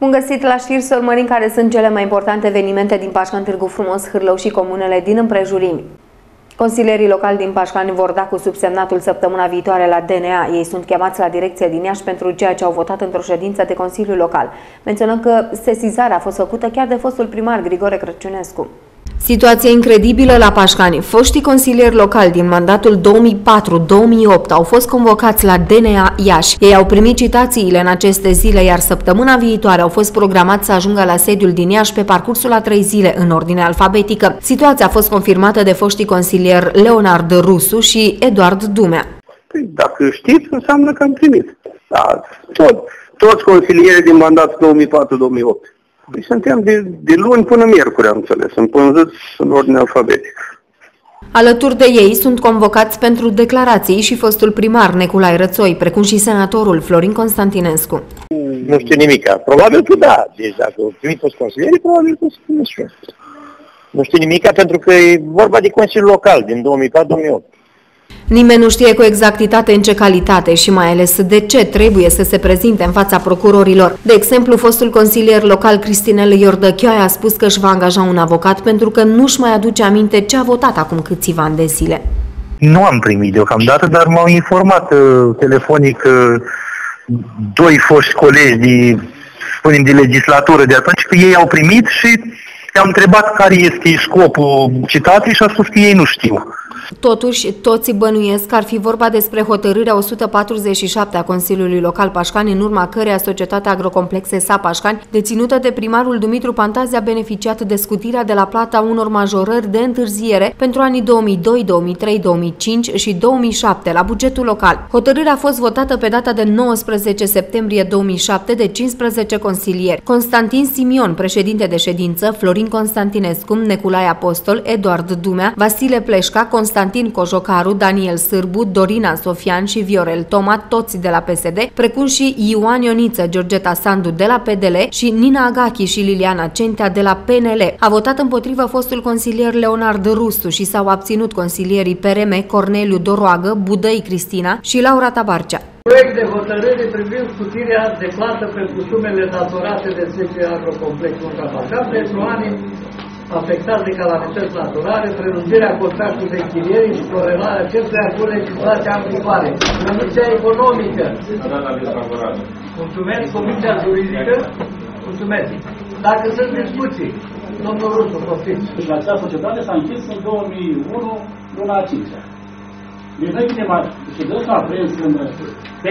Bun găsit la știri să urmărim care sunt cele mai importante evenimente din Pașcan Târgu Frumos, Hârlău și comunele din împrejurimi. Consilierii locali din Pașcani vor da cu subsemnatul săptămâna viitoare la DNA. Ei sunt chemați la direcție din Iași pentru ceea ce au votat într-o ședință de Consiliu Local. Menționăm că sesizarea a fost făcută chiar de fostul primar Grigore Crăciunescu. Situație incredibilă la Pașcani. Foștii consilieri locali din mandatul 2004-2008 au fost convocați la DNA Iași. Ei au primit citațiile în aceste zile, iar săptămâna viitoare au fost programați să ajungă la sediul din Iași pe parcursul a trei zile în ordine alfabetică. Situația a fost confirmată de foștii consilieri Leonard Rusu și Eduard Dumea. Păi, dacă știți, înseamnă că am primit. Da, tot, toți consilierii din mandatul 2004-2008. Păi suntem de, de luni până miercuri, am înțeles, împânzăți în ordine alfabetică. Alături de ei sunt convocați pentru declarații și fostul primar Neculai Rățoi, precum și senatorul Florin Constantinescu. Nu știu nimic. Probabil că da. Deci dacă au primit toți consilierii, probabil că sunt și Nu știu nimic pentru că e vorba de Consiliul Local din 2004-2008. Nimeni nu știe cu exactitate în ce calitate și mai ales de ce trebuie să se prezinte în fața procurorilor. De exemplu, fostul consilier local Cristinel Iordăchioaia a spus că își va angaja un avocat pentru că nu-și mai aduce aminte ce a votat acum câțiva ani de zile. Nu am primit deocamdată, dar m-au informat uh, telefonic uh, doi foști colegi de, spunem, de legislatură de atunci că ei au primit și i-am întrebat care este scopul citației și a spus că ei nu știu. Totuși, toți bănuiesc că ar fi vorba despre hotărârea 147 a Consiliului Local Pașcani, în urma căreia Societatea Agrocomplexe SA Pașcani, deținută de primarul Dumitru Pantazi, a beneficiat de scutirea de la plata unor majorări de întârziere pentru anii 2002, 2003, 2005 și 2007 la bugetul local. Hotărârea a fost votată pe data de 19 septembrie 2007 de 15 consilieri. Constantin Simion, președinte de ședință, Florin Constantinescu, Neculai Apostol, Eduard Dumea, Vasile Pleșca, Constantin Constantin Cojocaru, Daniel Sârbu, Dorina Sofian și Viorel Toma, toți de la PSD, precum și Ioan Ioniță, Georgeta Sandu de la PDL și Nina Agachi și Liliana Centea de la PNL. A votat împotrivă fostul consilier Leonard Rustu și s-au abținut consilierii PRM Corneliu Doroagă, Budăi Cristina și Laura Tabarcea. Proiect de hotărâre privind scutirea de plată pentru sumele datorate de SC Agrocomplex Lunga Pașa pentru anii afectați de calamități naturale, prelungirea contractului de închiriere și corelarea acestuia cu legislația amplifare. Comisia economică. Mulțumesc. Comisia juridică. Mulțumesc. Dacă sunt discuții, domnul Rusu, poftiți. Și acea societate s-a închis în 2001, luna 5 Deci noi vine mai, și dă s-a prins în pe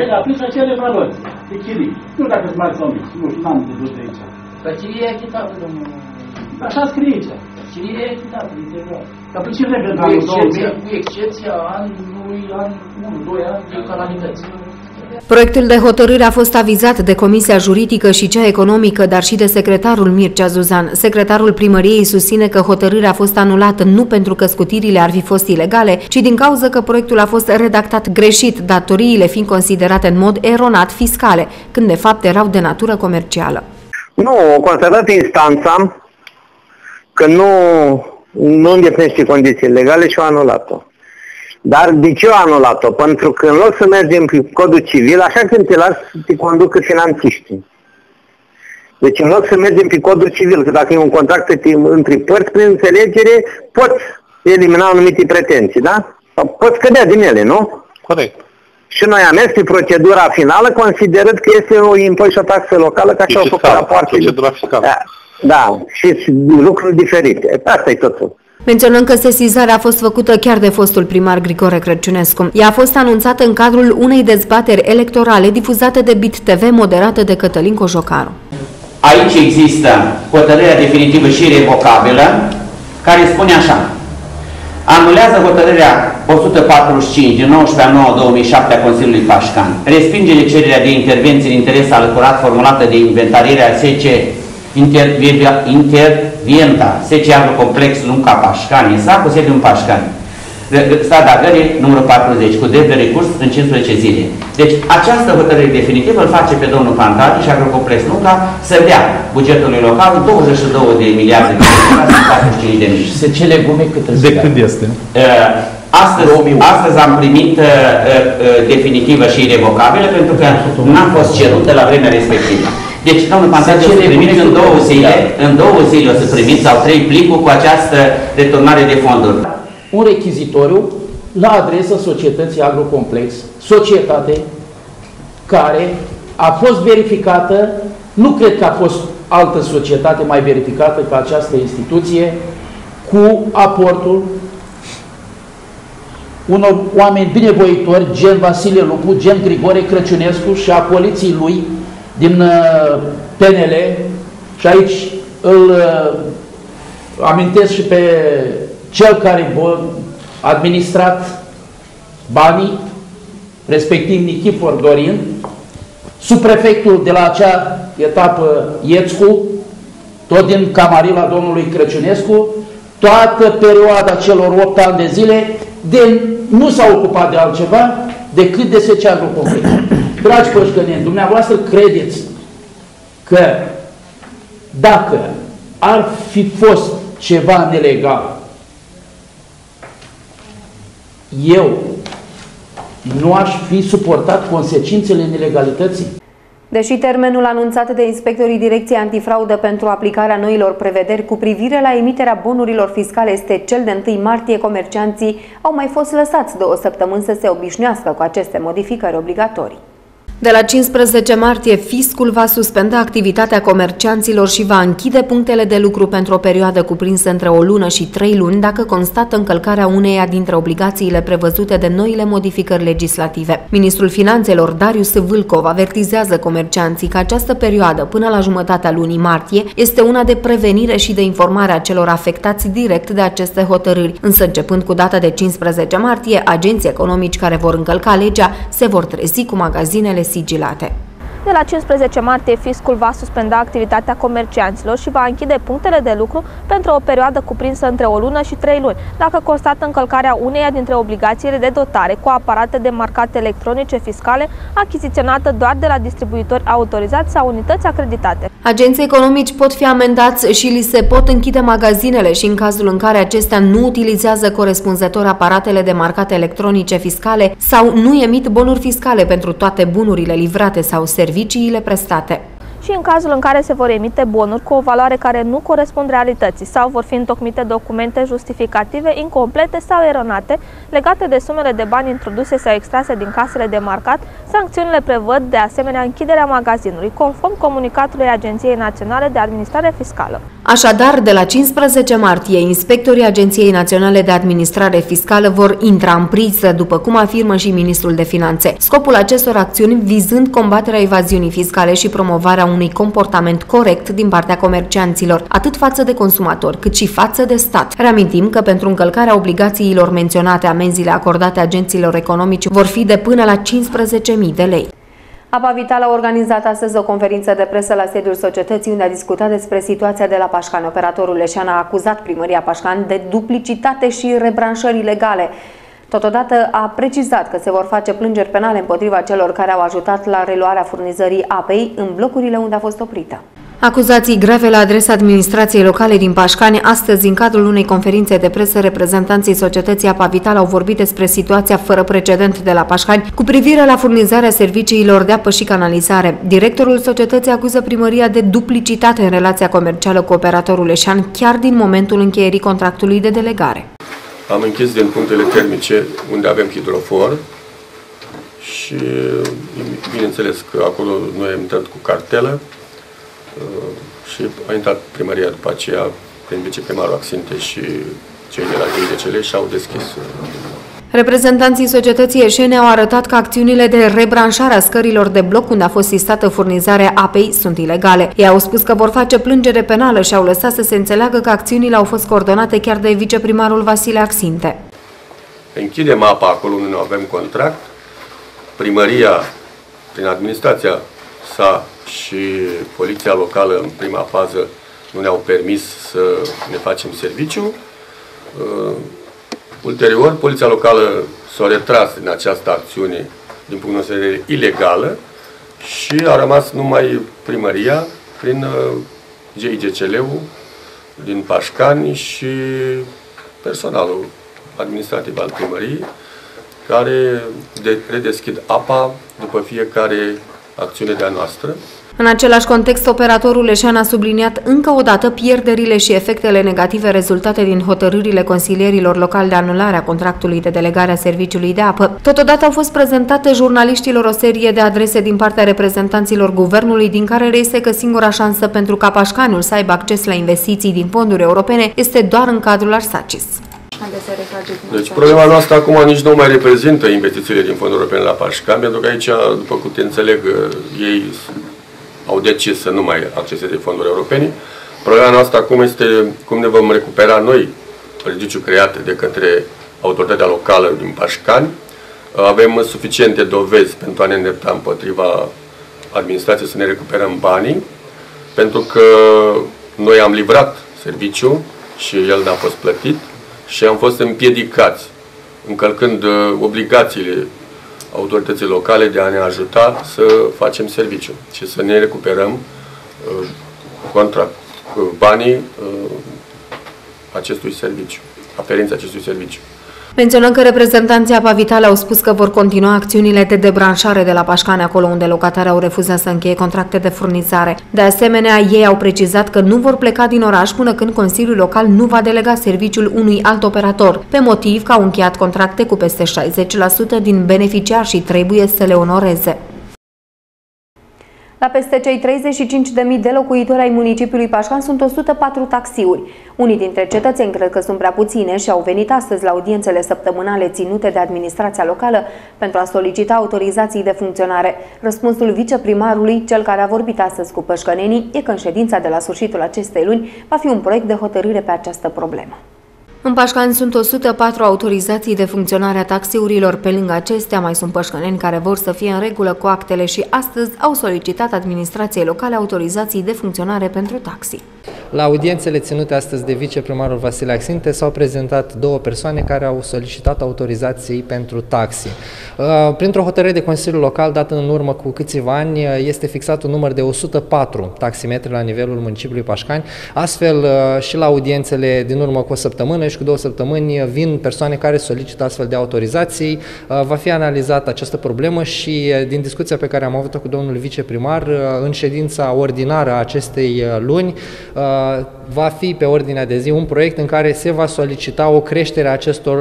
ele, atunci acele valori de chirii. Nu dacă sunt mai sau mici, nu știu, n-am văzut de aici. Dar chirii e achitată, domnul Așa scrie aici. Și e echitat, integral. Dar pe ce vreme cu excepția, cu excepția anului, an 1, 2 ani de calamități. Proiectul de hotărâre a fost avizat de Comisia Juridică și cea economică, dar și de secretarul Mircea Zuzan. Secretarul primăriei susține că hotărârea a fost anulată nu pentru că scutirile ar fi fost ilegale, ci din cauza că proiectul a fost redactat greșit, datoriile fiind considerate în mod eronat fiscale, când de fapt erau de natură comercială. Nu, o constatat instanța că nu, nu îndeplinește condiții legale și o anulat-o. Dar de ce o anulat-o? Pentru că în loc să mergem pe codul civil, așa când te las să te conducă finanțiștii. Deci în loc să mergem pe codul civil, că dacă e un contract între părți, prin înțelegere, poți elimina anumite pretenții, da? Sau poți cădea din ele, nu? Corect. Și noi am mers pe procedura finală, considerând că este o impozit și o taxă locală, ca și-au făcut rapoarte. Procedura fiscală. Da. Da, și lucruri diferite. Asta e totul. Menționăm că sesizarea a fost făcută chiar de fostul primar Grigore Crăciunescu. Ea a fost anunțată în cadrul unei dezbateri electorale difuzate de BIT TV, moderată de Cătălin Cojocaru. Aici există hotărârea definitivă și revocabilă, care spune așa. Anulează hotărârea 145 din 19 9 2007 a Consiliului Pașcan. Respinge cererea de intervenție în interes alăturat formulată de inventarierea SC intervienta Seceanul Complex Lunca Pașcani, sa cu sediu în Pașcani. Strada Gării, numărul 40, cu drept de recurs în 15 zile. Deci această hotărâre definitivă îl face pe domnul Pantari și Agrocomplex Lunca să dea bugetului local 22 de miliarde de euro, 45 de mii. Se ce legume cât De când este? Uh, astăzi, astăzi am primit uh, uh, definitivă și irrevocabilă pentru că n-a fost cerută la vremea respectivă. Deci, domnul Pantagiu, o să primiți în două zile, în două zile o să primiți sau trei plicuri cu această returnare de fonduri. Un rechizitoriu la adresa societății Agrocomplex, societate care a fost verificată, nu cred că a fost altă societate mai verificată ca această instituție, cu aportul unor oameni binevoitori, gen Vasile Lupu, gen Grigore Crăciunescu și a poliției lui din uh, PNL și aici îl uh, amintesc și pe cel care a administrat banii, respectiv Nichifor Dorin, subprefectul de la acea etapă Iețcu, tot din camarila domnului Crăciunescu, toată perioada celor 8 ani de zile de, nu s-a ocupat de altceva decât de SC Agrocomplex. Dragi pășcăneni, dumneavoastră credeți că dacă ar fi fost ceva nelegal, eu nu aș fi suportat consecințele nelegalității? Deși termenul anunțat de inspectorii Direcției Antifraudă pentru aplicarea noilor prevederi cu privire la emiterea bonurilor fiscale este cel de 1 martie, comercianții au mai fost lăsați două săptămâni să se obișnuiască cu aceste modificări obligatorii. De la 15 martie, fiscul va suspenda activitatea comercianților și va închide punctele de lucru pentru o perioadă cuprinsă între o lună și trei luni dacă constată încălcarea uneia dintre obligațiile prevăzute de noile modificări legislative. Ministrul Finanțelor Darius Vâlcov avertizează comercianții că această perioadă până la jumătatea lunii martie este una de prevenire și de informare a celor afectați direct de aceste hotărâri, însă începând cu data de 15 martie, agenții economici care vor încălca legea se vor trezi cu magazinele sigillate. De la 15 martie, fiscul va suspenda activitatea comercianților și va închide punctele de lucru pentru o perioadă cuprinsă între o lună și trei luni, dacă constată încălcarea uneia dintre obligațiile de dotare cu aparate de marcate electronice fiscale achiziționată doar de la distribuitori autorizați sau unități acreditate. Agenții economici pot fi amendați și li se pot închide magazinele și în cazul în care acestea nu utilizează corespunzător aparatele de marcate electronice fiscale sau nu emit bonuri fiscale pentru toate bunurile livrate sau servicii serviciile prestate și în cazul în care se vor emite bonuri cu o valoare care nu corespund realității sau vor fi întocmite documente justificative incomplete sau eronate legate de sumele de bani introduse sau extrase din casele de marcat, sancțiunile prevăd de asemenea închiderea magazinului, conform comunicatului Agenției Naționale de Administrare Fiscală. Așadar, de la 15 martie, inspectorii Agenției Naționale de Administrare Fiscală vor intra în priză, după cum afirmă și Ministrul de Finanțe. Scopul acestor acțiuni vizând combaterea evaziunii fiscale și promovarea unui comportament corect din partea comercianților, atât față de consumatori, cât și față de stat. Reamintim că pentru încălcarea obligațiilor menționate, amenziile acordate agenților economici vor fi de până la 15.000 de lei. Apa Vital a organizat astăzi o conferință de presă la sediul societății unde a discutat despre situația de la Pașcan. Operatorul Leșan a acuzat primăria Pașcan de duplicitate și rebranșări ilegale. Totodată a precizat că se vor face plângeri penale împotriva celor care au ajutat la reluarea furnizării apei în blocurile unde a fost oprită. Acuzații grave la adresa administrației locale din Pașcani. Astăzi, în cadrul unei conferințe de presă, reprezentanții societății Apa Vital au vorbit despre situația fără precedent de la Pașcani cu privire la furnizarea serviciilor de apă și canalizare. Directorul societății acuză primăria de duplicitate în relația comercială cu operatorul Eșan chiar din momentul încheierii contractului de delegare. Am închis din punctele termice unde avem hidrofor și bineînțeles că acolo noi am intrat cu cartelă uh, și a intrat primăria după aceea prin viceprimarul Axinte și cei de la GDCL și au deschis uh, Reprezentanții societății eșene au arătat că acțiunile de rebranșare a scărilor de bloc unde a fost sistată furnizarea apei sunt ilegale. Ei au spus că vor face plângere penală și au lăsat să se înțeleagă că acțiunile au fost coordonate chiar de viceprimarul Vasile Axinte. Închidem apa acolo unde nu avem contract. Primăria, prin administrația sa și poliția locală în prima fază nu ne-au permis să ne facem serviciu Ulterior, poliția locală s-a retras din această acțiune din punct de vedere ilegală și a rămas numai primăria prin uh, GIGCL-ul din Pașcani și personalul administrativ al primăriei care redeschid apa după fiecare acțiune de-a noastră. În același context, operatorul Leșan a subliniat încă o dată pierderile și efectele negative rezultate din hotărârile consilierilor locali de anulare a contractului de delegare a serviciului de apă. Totodată au fost prezentate jurnaliștilor o serie de adrese din partea reprezentanților guvernului, din care reiese că singura șansă pentru ca Pașcanul să aibă acces la investiții din fonduri europene este doar în cadrul Arsacis. Deci problema noastră acum nici nu mai reprezintă investițiile din fonduri europene la Pașcan, pentru că aici, după cum te înțeleg, ei au decis să nu mai acceseze fonduri europene. Problema noastră acum este cum ne vom recupera noi prejudiciul creat de către autoritatea locală din Pașcani. Avem suficiente dovezi pentru a ne îndrepta împotriva administrației să ne recuperăm banii, pentru că noi am livrat serviciu și el n-a fost plătit și am fost împiedicați, încălcând uh, obligațiile autorității locale de a ne ajuta să facem serviciu și să ne recuperăm uh, contract, uh, banii uh, acestui serviciu, aferința acestui serviciu. Menționăm că reprezentanții Apa Vital au spus că vor continua acțiunile de debranșare de la Pașcane, acolo unde locatarii au refuzat să încheie contracte de furnizare. De asemenea, ei au precizat că nu vor pleca din oraș până când Consiliul Local nu va delega serviciul unui alt operator, pe motiv că au încheiat contracte cu peste 60% din beneficiari și trebuie să le onoreze. La peste cei 35.000 de locuitori ai municipiului Pașcan sunt 104 taxiuri. Unii dintre cetățeni cred că sunt prea puține și au venit astăzi la audiențele săptămânale ținute de administrația locală pentru a solicita autorizații de funcționare. Răspunsul viceprimarului, cel care a vorbit astăzi cu pășcănenii, e că în ședința de la sfârșitul acestei luni va fi un proiect de hotărâre pe această problemă. În Pașcani sunt 104 autorizații de funcționare a taxiurilor. Pe lângă acestea mai sunt pășcăneni care vor să fie în regulă cu actele și astăzi au solicitat administrației locale autorizații de funcționare pentru taxi. La audiențele ținute astăzi de viceprimarul Vasile Axinte s-au prezentat două persoane care au solicitat autorizații pentru taxi. Uh, printr-o hotărâre de Consiliul Local dată în urmă cu câțiva ani uh, este fixat un număr de 104 taximetri la nivelul municipiului Pașcani. Astfel uh, și la audiențele din urmă cu o săptămână și cu două săptămâni vin persoane care solicită astfel de autorizații. Va fi analizată această problemă și din discuția pe care am avut-o cu domnul viceprimar în ședința ordinară a acestei luni va fi pe ordinea de zi un proiect în care se va solicita o creștere a acestor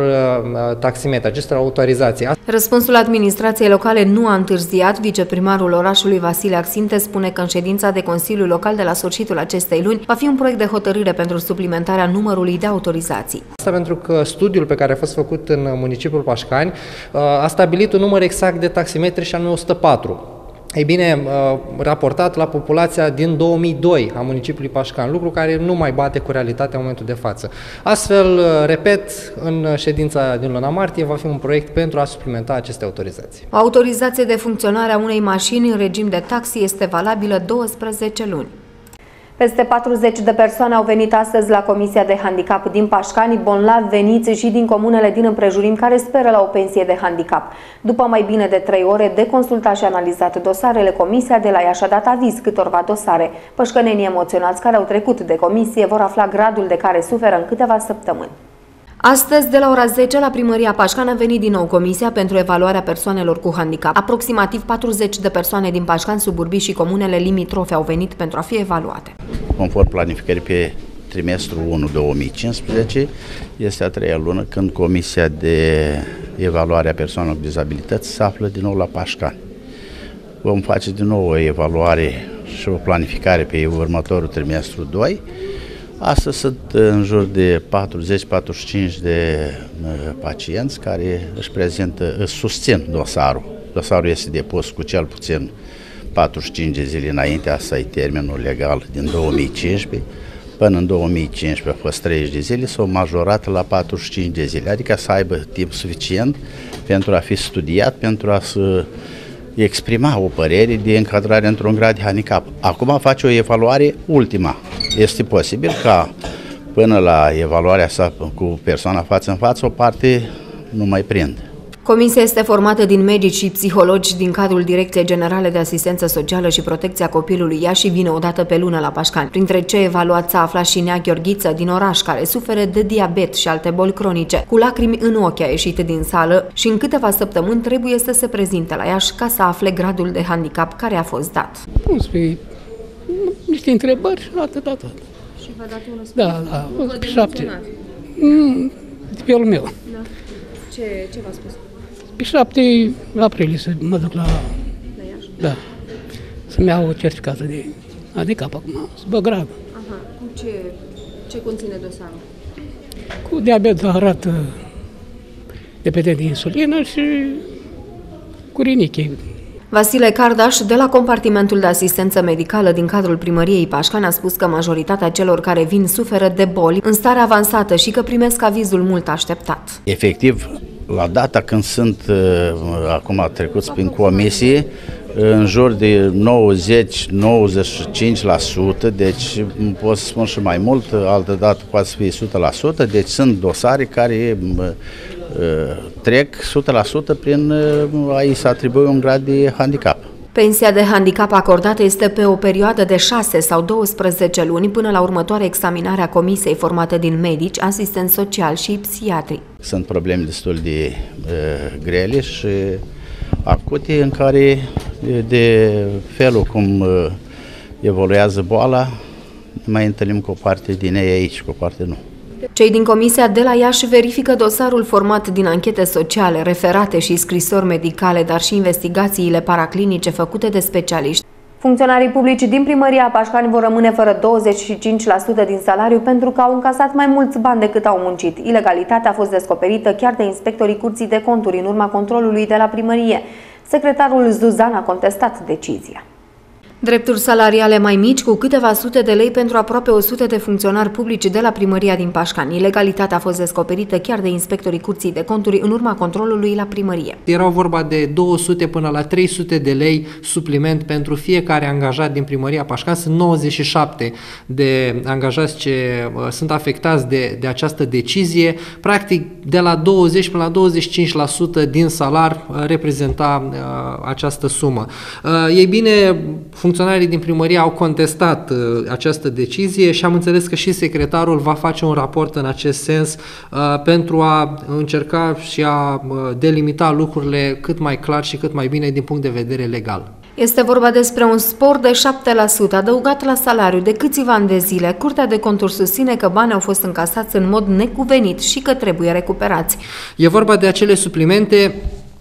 taximetri, acestor autorizații. Răspunsul administrației locale nu a întârziat. Viceprimarul orașului Vasile Axinte spune că în ședința de Consiliu Local de la sfârșitul acestei luni va fi un proiect de hotărâre pentru suplimentarea numărului de autorizații. Asta pentru că studiul pe care a fost făcut în municipiul Pașcani a stabilit un număr exact de taximetri și anume 104. Ei bine, uh, raportat la populația din 2002 a municipiului Pașcan, lucru care nu mai bate cu realitatea în momentul de față. Astfel, uh, repet, în ședința din luna martie va fi un proiect pentru a suplimenta aceste autorizații. O autorizație de funcționare a unei mașini în regim de taxi este valabilă 12 luni. Peste 40 de persoane au venit astăzi la Comisia de Handicap din Pașcani, bonlavi veniți și din comunele din împrejurim care speră la o pensie de handicap. După mai bine de 3 ore de consultat și analizat dosarele, Comisia de la Iași a dat aviz câtorva dosare. Pășcănenii emoționați care au trecut de comisie vor afla gradul de care suferă în câteva săptămâni. Astăzi, de la ora 10, la primăria Pașcan a venit din nou Comisia pentru evaluarea persoanelor cu handicap. Aproximativ 40 de persoane din Pașcan, suburbii și comunele limitrofe au venit pentru a fi evaluate. Conform planificării pe trimestrul 1 2015, este a treia lună când Comisia de evaluare a persoanelor cu dizabilități se află din nou la Pașcan. Vom face din nou o evaluare și o planificare pe următorul trimestru 2, Astăzi sunt în jur de 40-45 de uh, pacienți care își prezintă, își susțin dosarul. Dosarul este depus cu cel puțin 45 de zile înainte, asta e termenul legal din 2015. Până în 2015 a fost 30 de zile, s-au majorat la 45 de zile, adică să aibă timp suficient pentru a fi studiat, pentru a să exprima o părere de încadrare într-un grad de handicap. Acum face o evaluare ultima. Este posibil ca până la evaluarea sa cu persoana față în față o parte nu mai prind. Comisia este formată din medici și psihologi din cadrul Direcției Generale de Asistență Socială și Protecția Copilului Ea și vine o dată pe lună la Pașcani. Printre cei evaluați s-a aflat și Nea Gheorghiță din oraș, care suferă de diabet și alte boli cronice. Cu lacrimi în ochi a ieșit din sală și în câteva săptămâni trebuie să se prezinte la Iași ca să afle gradul de handicap care a fost dat. Cum spui? Niște întrebări, atât, atât. Și v-a dat un răspuns? Da, da, pe șapte. Mm, de pe al meu. Da. Ce, ce v-a spus? Pe 7 aprilie să mă duc la, La Iași? da, să-mi iau certificatul de handicap acum, să bă grav. Aha. Cu ce, ce conține dosarul? Cu diabet arată dependent de insulină și cu rinichi. Vasile Cardaș, de la compartimentul de asistență medicală din cadrul primăriei Pașcan, a spus că majoritatea celor care vin suferă de boli în stare avansată și că primesc avizul mult așteptat. Efectiv, la data când sunt uh, acum trecuți prin comisie, în jur de 90-95%, deci pot să spun și mai mult, altă dată poate să fie 100%, deci sunt dosare care uh, trec 100% prin uh, a-i se atribui un grad de handicap. Pensia de handicap acordată este pe o perioadă de 6 sau 12 luni până la următoarea examinare a comisiei formată din medici, asistenți sociali și psihiatri. Sunt probleme destul de uh, grele și acute în care de felul cum uh, evoluează boala, mai întâlnim cu o parte din ei aici, cu o parte nu. Cei din comisia de la Iași verifică dosarul format din anchete sociale, referate și scrisori medicale, dar și investigațiile paraclinice făcute de specialiști. Funcționarii publici din primăria Pașcani vor rămâne fără 25% din salariu pentru că au încasat mai mulți bani decât au muncit. Ilegalitatea a fost descoperită chiar de inspectorii Curții de Conturi în urma controlului de la primărie. Secretarul Zuzan a contestat decizia. Drepturi salariale mai mici cu câteva sute de lei pentru aproape 100 de funcționari publici de la primăria din Pașcani. Ilegalitatea a fost descoperită chiar de inspectorii Curții de Conturi în urma controlului la primărie. Erau vorba de 200 până la 300 de lei supliment pentru fiecare angajat din primăria Pașcan. Sunt 97 de angajați ce uh, sunt afectați de, de această decizie. Practic, de la 20 până la 25% din salar uh, reprezenta uh, această sumă. Uh, ei bine, Funcționarii din primărie au contestat uh, această decizie și am înțeles că și secretarul va face un raport în acest sens uh, pentru a încerca și a uh, delimita lucrurile cât mai clar și cât mai bine din punct de vedere legal. Este vorba despre un spor de 7% adăugat la salariu de câțiva ani de zile. Curtea de conturi susține că banii au fost încasați în mod necuvenit și că trebuie recuperați. E vorba de acele suplimente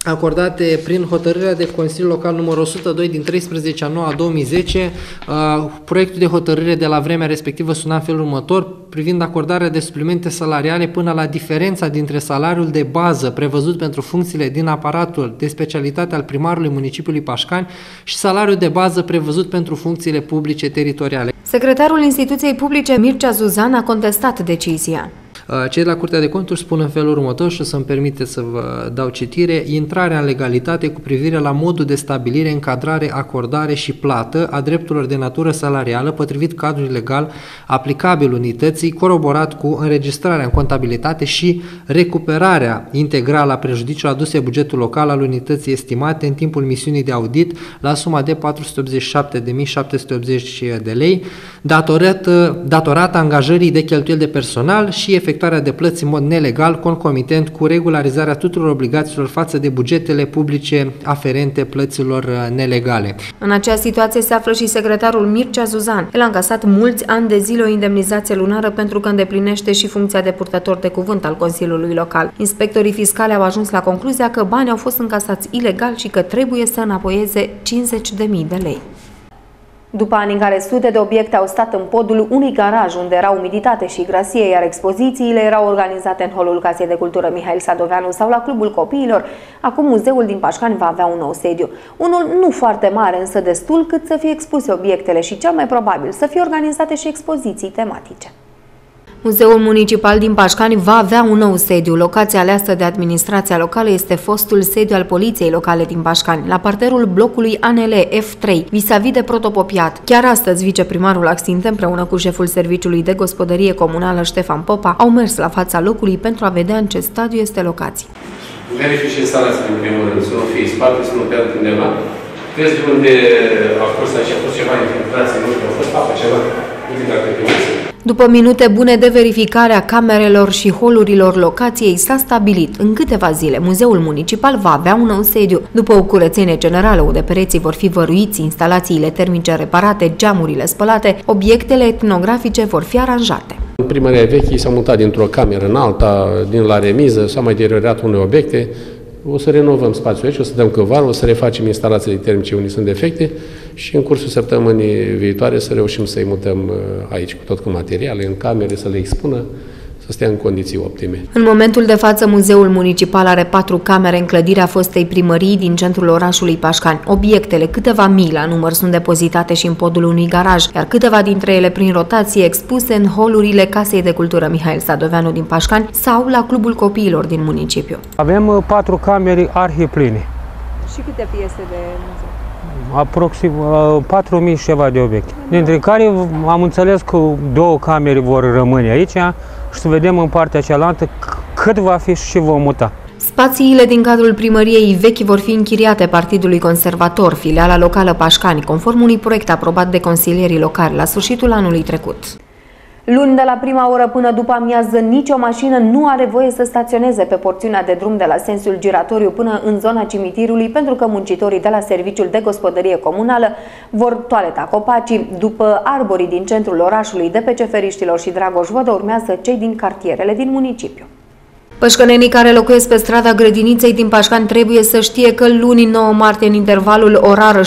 acordate prin hotărârea de Consiliul Local numărul 102 din 13 a 9 a 2010. Uh, proiectul de hotărâre de la vremea respectivă suna în felul următor, privind acordarea de suplimente salariale până la diferența dintre salariul de bază prevăzut pentru funcțiile din aparatul de specialitate al primarului municipiului Pașcani și salariul de bază prevăzut pentru funcțiile publice teritoriale. Secretarul instituției publice Mircea Zuzan a contestat decizia. Uh, cei de la Curtea de Conturi spun în felul următor și o să-mi permite să vă dau citire, intrarea în legalitate cu privire la modul de stabilire, încadrare, acordare și plată a drepturilor de natură salarială potrivit cadrului legal aplicabil unității, coroborat cu înregistrarea în contabilitate și recuperarea integrală a prejudiciilor aduse bugetul local al unității estimate în timpul misiunii de audit la suma de 487.780 de lei, datorat, datorat angajării de cheltuieli de personal și efectiv efectuarea de plăți în mod nelegal, concomitent cu regularizarea tuturor obligațiilor față de bugetele publice aferente plăților uh, nelegale. În acea situație se află și secretarul Mircea Zuzan. El a încasat mulți ani de zile o indemnizație lunară pentru că îndeplinește și funcția de purtător de cuvânt al Consiliului Local. Inspectorii fiscale au ajuns la concluzia că banii au fost încasați ilegal și că trebuie să înapoieze 50.000 de lei. După ani în care sute de obiecte au stat în podul unui garaj unde era umiditate și grasie, iar expozițiile erau organizate în holul Casei de Cultură Mihail Sadoveanu sau la Clubul Copiilor, acum muzeul din Pașcani va avea un nou sediu. Unul nu foarte mare, însă destul cât să fie expuse obiectele și cel mai probabil să fie organizate și expoziții tematice. Muzeul Municipal din Pașcani va avea un nou sediu. Locația aleasă de administrația locală este fostul sediu al Poliției Locale din Pașcani, la parterul blocului ANL F3, vis-a-vis de protopopiat. Chiar astăzi, viceprimarul Axinte, împreună cu șeful Serviciului de Gospodărie Comunală Ștefan Popa, au mers la fața locului pentru a vedea în ce stadiu este locația. verifici instalațiile în primul rând, să nu fie spate, să nu pierdă undeva. Vezi de unde a fost așa, a fost ceva infiltrație, nu știu, a fost apă, ceva. Nu știu dacă după minute bune de verificare a camerelor și holurilor locației, s-a stabilit în câteva zile Muzeul Municipal va avea un nou sediu. După o curățenie generală unde pereții vor fi văruiți, instalațiile termice reparate, geamurile spălate, obiectele etnografice vor fi aranjate. Primăria vechi s-a mutat dintr-o cameră în alta, din la remiză, s-au mai deteriorat unele obiecte, o să renovăm spațiul aici, o să dăm căvar, o să refacem instalațiile termice unde sunt defecte și în cursul săptămânii viitoare să reușim să-i mutăm uh, aici cu tot cu materiale, în camere, să le expună să stea în condiții optime. În momentul de față, Muzeul Municipal are patru camere în clădirea fostei primării din centrul orașului Pașcani. Obiectele, câteva mii la număr, sunt depozitate și în podul unui garaj, iar câteva dintre ele prin rotație expuse în holurile Casei de Cultură Mihail Sadoveanu din Pașcani sau la Clubul Copiilor din municipiu. Avem uh, patru camere arhipline. Și câte piese de muzeu? aproxim 4.000 și ceva de obiecte, dintre care am înțeles că două camere vor rămâne aici și să vedem în partea cealaltă cât va fi și ce vom muta. Spațiile din cadrul primăriei vechi vor fi închiriate Partidului Conservator, filiala locală Pașcani, conform unui proiect aprobat de consilierii locali la sfârșitul anului trecut. Luni de la prima oră până după amiază, nicio mașină nu are voie să staționeze pe porțiunea de drum de la sensul giratoriu până în zona cimitirului, pentru că muncitorii de la Serviciul de Gospodărie Comunală vor toaleta copacii. După arborii din centrul orașului de pe Ceferiștilor și Dragoș Vodă urmează cei din cartierele din municipiu. Pășcănenii care locuiesc pe strada Grădiniței din Pașcan trebuie să știe că luni 9 martie în intervalul orar 7.30-15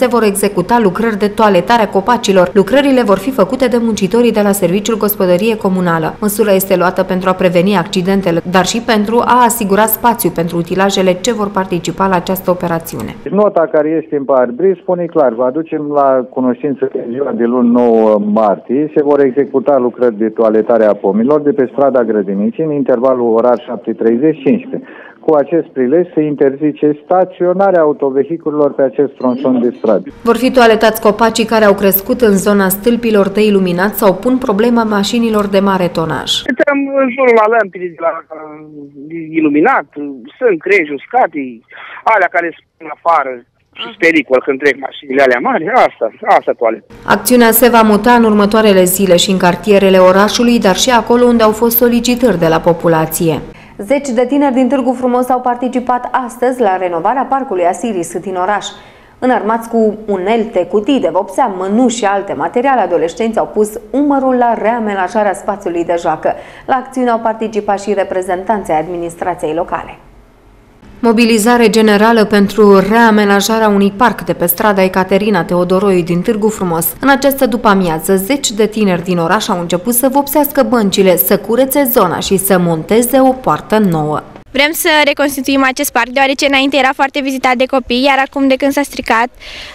se vor executa lucrări de toaletare a copacilor. Lucrările vor fi făcute de muncitorii de la Serviciul Gospodărie Comunală. Măsura este luată pentru a preveni accidentele, dar și pentru a asigura spațiu pentru utilajele ce vor participa la această operațiune. Nota care este în parbris spune clar, vă aducem la cunoștință că ziua de luni 9 martie se vor executa lucrări de toaletare a pomilor de pe strada Grădiniței grădinici în intervalul orar 7.30-15. Cu acest prilej se interzice staționarea autovehiculelor pe acest tronson de stradă. Vor fi toaletați copacii care au crescut în zona stâlpilor de iluminat sau pun problema mașinilor de mare tonaj. Suntem în jurul la lămpile de la iluminat, sunt creji uscate, alea care spun afară, și pericol când trec mașinile alea mari, asta, asta toale. Acțiunea se va muta în următoarele zile și în cartierele orașului, dar și acolo unde au fost solicitări de la populație. Zeci de tineri din Târgu Frumos au participat astăzi la renovarea parcului Asiris din oraș. Înarmați cu unelte, cutii de vopsea, mănuși și alte materiale, adolescenți au pus umărul la reamenajarea spațiului de joacă. La acțiune au participat și reprezentanții administrației locale. Mobilizare generală pentru reamenajarea unui parc de pe strada Ecaterina Teodoroi din Târgu Frumos. În această după-amiază, zeci de tineri din oraș au început să vopsească băncile, să curețe zona și să monteze o poartă nouă. Vrem să reconstituim acest parc, deoarece înainte era foarte vizitat de copii, iar acum de când s-a stricat,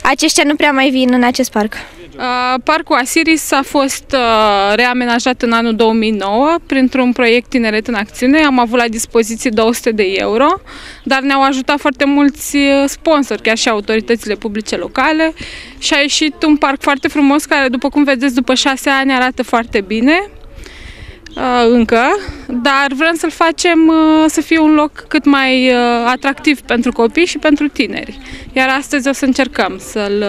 aceștia nu prea mai vin în acest parc. Uh, parcul Asiris a fost uh, reamenajat în anul 2009 printr-un proiect Tineret în Acțiune. Am avut la dispoziție 200 de euro, dar ne-au ajutat foarte mulți uh, sponsori, chiar și autoritățile publice locale și a ieșit un parc foarte frumos care, după cum vedeți, după șase ani arată foarte bine încă, dar vrem să-l facem să fie un loc cât mai atractiv pentru copii și pentru tineri. Iar astăzi o să încercăm să-l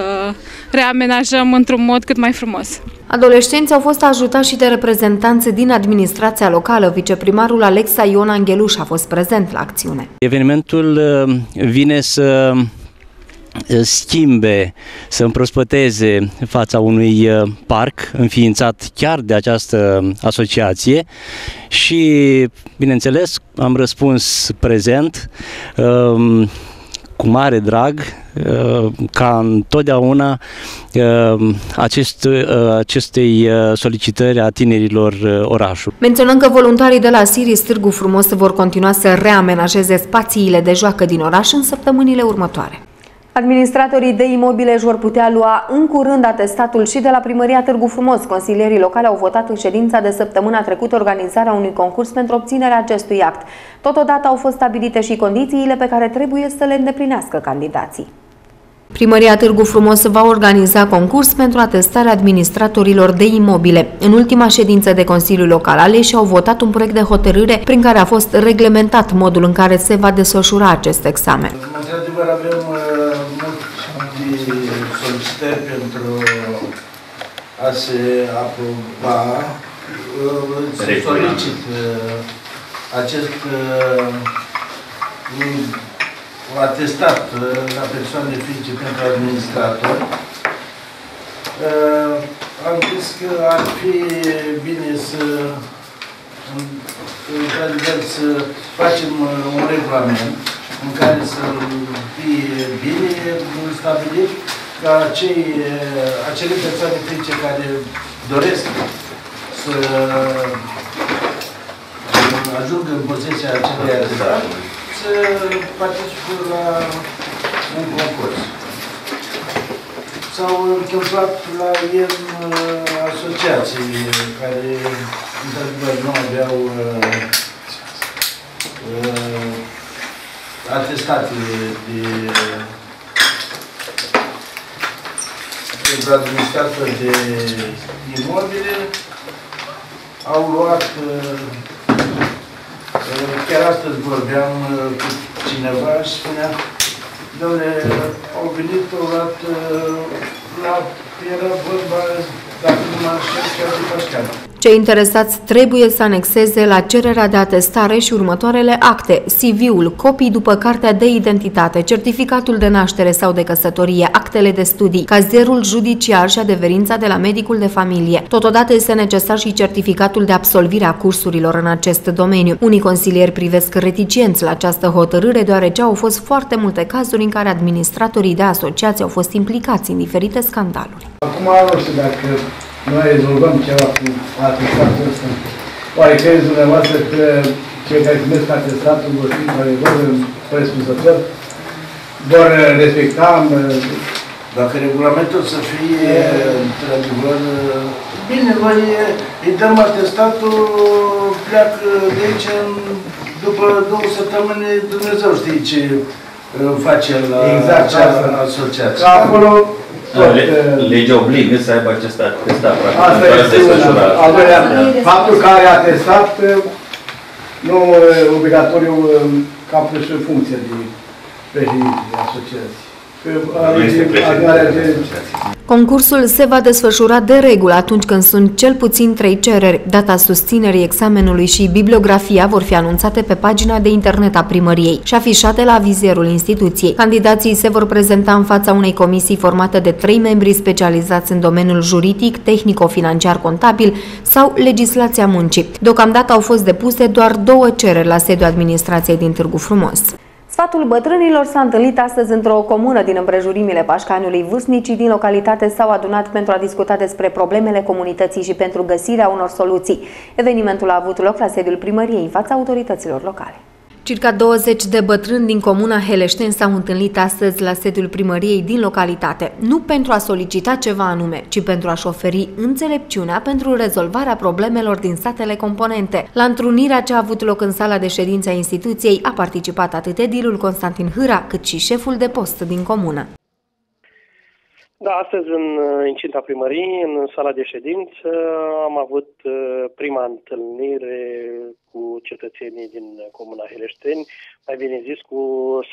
reamenajăm într-un mod cât mai frumos. Adolescenții au fost ajutați și de reprezentanți din administrația locală. Viceprimarul Alexa Ion Angeluș a fost prezent la acțiune. Evenimentul vine să schimbe, să împrospăteze fața unui uh, parc înființat chiar de această asociație și, bineînțeles, am răspuns prezent um, cu mare drag, uh, ca întotdeauna uh, acest, acestei solicitări a tinerilor orașului. Menționăm că voluntarii de la Siris Târgu Frumos vor continua să reamenajeze spațiile de joacă din oraș în săptămânile următoare. Administratorii de imobile își vor putea lua în curând atestatul și de la primăria Târgu Frumos. Consilierii locale au votat în ședința de săptămâna trecută organizarea unui concurs pentru obținerea acestui act. Totodată au fost stabilite și condițiile pe care trebuie să le îndeplinească candidații. Primăria Târgu Frumos va organiza concurs pentru atestarea administratorilor de imobile. În ultima ședință de Consiliu Local, aleși au votat un proiect de hotărâre prin care a fost reglementat modul în care se va desfășura acest examen. Într-adevăr, avem uh, multe solicitări pentru a se aproba. Uh, solicit uh, acest uh, atestat uh, la persoane fizice pentru administrator. Uh, am zis că ar fi bine să într-adevăr să facem uh, un regulament în care să fie bine stabilit ca cei, acele persoane fizice care doresc să ajungă în posesia acelui adevărat să participă la un concurs. S-au întâmplat la el uh, asociații care, într-adevăr, nu aveau uh, uh, atestate de pentru administratori de imobile, au luat uh, Chiar astăzi vorbeam uh, cu cineva și spunea, domnule, au venit o dată uh, la, era vorba, dacă nu mă așa, chiar de Pașcan. Cei interesați trebuie să anexeze la cererea de atestare și următoarele acte, CV-ul, copii după cartea de identitate, certificatul de naștere sau de căsătorie, actele de studii, cazierul judiciar și adeverința de la medicul de familie. Totodată este necesar și certificatul de absolvire a cursurilor în acest domeniu. Unii consilieri privesc reticenți la această hotărâre, deoarece au fost foarte multe cazuri în care administratorii de asociații au fost implicați în diferite scandaluri. Acum nu știu dacă noi rezolvăm ceva cu atestatul ăsta. Oare credeți dumneavoastră că cei care primesc atestatul vor fi într-adevăr corespunzător? Vor respecta dacă regulamentul să fie într-adevăr bine, noi îi dăm atestatul, pleacă de aici după două săptămâni, Dumnezeu știe ce face la exact, această asociație. Acolo le, legea obligă să aibă acest atestat, practic, Asta este al doilea. Faptul că are atestat nu obligatoriu capă și funcție de președinte de asociație. Concursul se va desfășura de regulă atunci când sunt cel puțin trei cereri. Data susținerii examenului și bibliografia vor fi anunțate pe pagina de internet a primăriei și afișate la vizierul instituției. Candidații se vor prezenta în fața unei comisii formate de trei membri specializați în domeniul juridic, tehnico-financiar contabil sau legislația muncii. Deocamdată au fost depuse doar două cereri la sediul administrației din Târgu Frumos. Sfatul bătrânilor s-a întâlnit astăzi într-o comună din împrejurimile Pașcaniului. Vârstnicii din localitate s-au adunat pentru a discuta despre problemele comunității și pentru găsirea unor soluții. Evenimentul a avut loc la sediul primăriei în fața autorităților locale. Circa 20 de bătrâni din comuna Heleșten s-au întâlnit astăzi la sediul primăriei din localitate, nu pentru a solicita ceva anume, ci pentru a-și oferi înțelepciunea pentru rezolvarea problemelor din satele componente. La întrunirea ce a avut loc în sala de ședință a instituției a participat atât edilul Constantin Hâra, cât și șeful de post din comună. Da, astăzi în uh, incinta primăriei, în sala de ședință, am avut uh, prima întâlnire cu cetățenii din Comuna Heleșteni, mai bine zis cu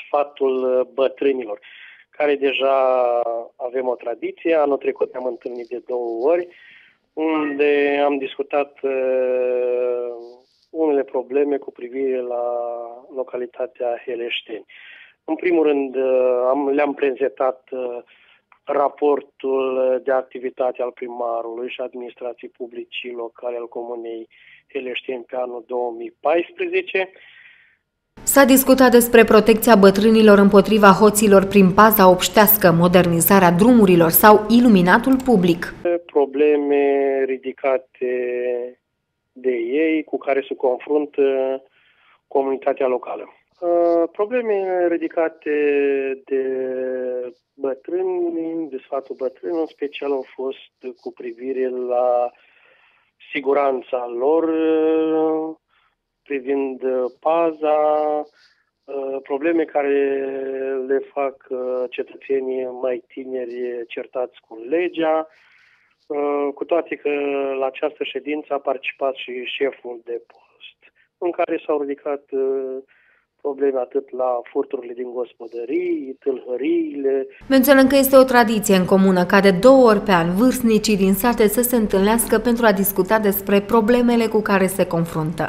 sfatul bătrânilor, care deja avem o tradiție. Anul trecut ne-am întâlnit de două ori, unde am discutat uh, unele probleme cu privire la localitatea Heleșteni. În primul rând, am, le-am prezentat uh, raportul de activitate al primarului și administrației publicii locale al Comunei Heleșteni pe anul 2014. S-a discutat despre protecția bătrânilor împotriva hoților prin paza obștească, modernizarea drumurilor sau iluminatul public. Probleme ridicate de ei cu care se confruntă comunitatea locală. Uh, probleme ridicate de bătrâni, de sfatul bătrân, în special au fost cu privire la siguranța lor, uh, privind paza, uh, probleme care le le fac uh, cetățenii mai tineri certați cu legea, uh, cu toate că la această ședință a participat și șeful de post, în care s-au ridicat uh, probleme atât la furturile din gospodării, tâlhăriile. Menționăm că este o tradiție în comună ca de două ori pe an vârstnicii din sate să se întâlnească pentru a discuta despre problemele cu care se confruntă.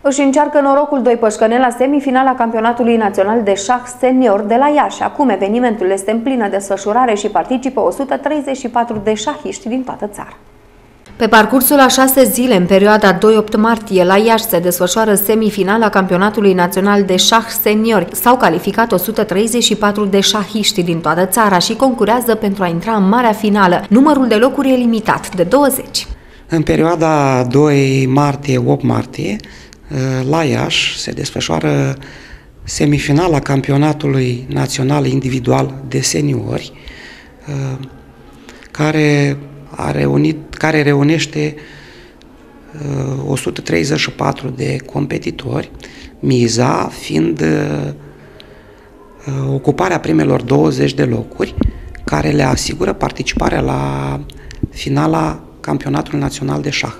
Își încearcă norocul doi pășcăneni la semifinala campionatului național de șah senior de la Iași. Acum evenimentul este în plină desfășurare și participă 134 de șahiști din toată țara. Pe parcursul a șase zile, în perioada 2-8 martie, la Iași se desfășoară semifinala campionatului național de șah seniori. S-au calificat 134 de șahiști din toată țara și concurează pentru a intra în marea finală. Numărul de locuri e limitat, de 20. În perioada 2 martie-8 martie, la Iași se desfășoară semifinala campionatului național individual de seniori, care a reunit, care reunește uh, 134 de competitori, miza fiind uh, ocuparea primelor 20 de locuri, care le asigură participarea la finala campionatului național de șah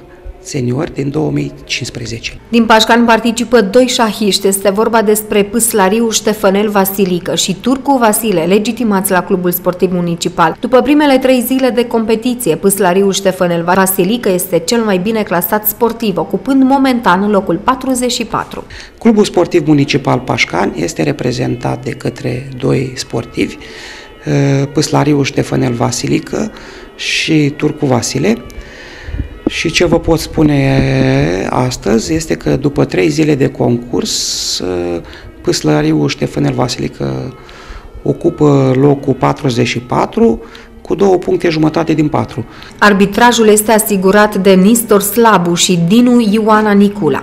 senior din 2015. Din Pașcan participă doi șahiști. Este vorba despre Pâslariu Ștefănel Vasilică și Turcu Vasile, legitimați la Clubul Sportiv Municipal. După primele trei zile de competiție, Pâslariu Ștefănel Vasilică este cel mai bine clasat sportiv, ocupând momentan locul 44. Clubul Sportiv Municipal Pașcan este reprezentat de către doi sportivi, Pâslariu Ștefănel Vasilică și Turcu Vasile, și ce vă pot spune astăzi este că după trei zile de concurs, Pâslăriu Ștefanel Vasilică ocupă locul 44 cu două puncte jumătate din patru. Arbitrajul este asigurat de Nistor Slabu și Dinu Ioana Nicula.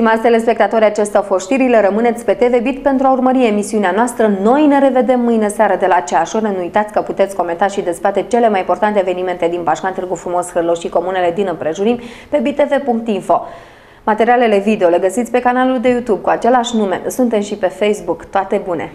Stimați telespectatori, acestea au fost știrile. Rămâneți pe TV Bit pentru a urmări emisiunea noastră. Noi ne revedem mâine seară de la aceeași oră. Nu uitați că puteți comenta și dezbate cele mai importante evenimente din Pașcan, Târgu Frumos, Hârlo și comunele din împrejurim pe bitv.info. Materialele video le găsiți pe canalul de YouTube cu același nume. Suntem și pe Facebook. Toate bune!